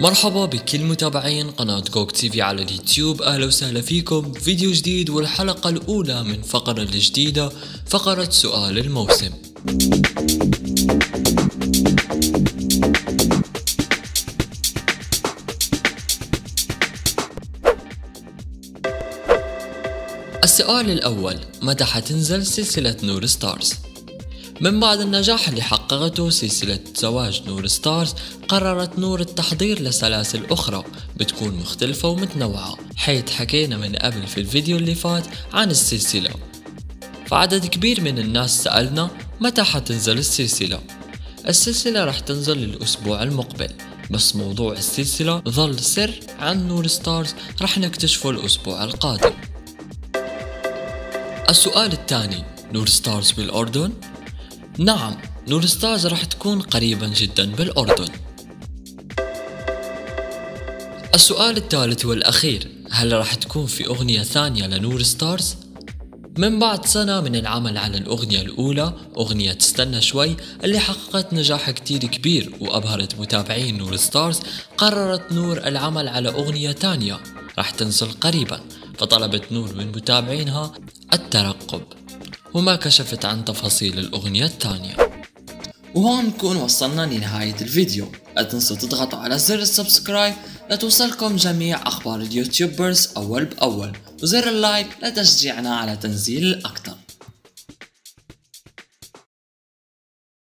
مرحبا بكل متابعين قناة GogueTV على اليوتيوب. أهلا وسهلا فيكم. فيديو جديد والحلقة الأولى من فقرة الجديدة فقرة سؤال الموسم. السؤال الأول متى حتنزل سلسلة نور ستارز؟ من بعد النجاح اللي حققته سلسلة زواج نور ستارز قررت نور التحضير لسلاسل أخرى بتكون مختلفة ومتنوعة حيث حكينا من قبل في الفيديو اللي فات عن السلسلة. فعدد كبير من الناس سألنا متى حتنزل السلسلة. السلسلة رح تنزل الأسبوع المقبل بس موضوع السلسلة ظل سر عن نور ستارز رح نكتشفه الأسبوع القادم. السؤال الثاني نور ستارز بالأردن؟ نعم نور ستارز راح تكون قريبا جدا بالأردن. السؤال الثالث والأخير هل راح تكون في أغنية ثانية لنور ستارز؟ من بعد سنة من العمل على الأغنية الأولى أغنية تستنى شوي اللي حققت نجاح كتير كبير وأبهرت متابعين نور ستارز قررت نور العمل على أغنية تانية راح تنزل قريبا فطلبت نور من متابعينها الترقب. وما كشفت عن تفاصيل الأغنية الثانية. وهون نكون وصلنا لنهاية الفيديو. لا تنسوا تضغطوا على زر ال subscribe. لتوصلكم جميع أخبار ال YouTubers أول بأول. وزر ال like لتشجيعنا على تنزيل الأكثر.